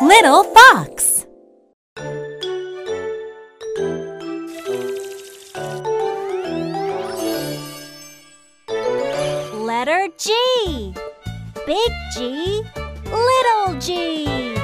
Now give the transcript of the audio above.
Little fox. Letter G. Big G, little g.